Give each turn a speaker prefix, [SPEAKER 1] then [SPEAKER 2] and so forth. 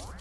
[SPEAKER 1] What?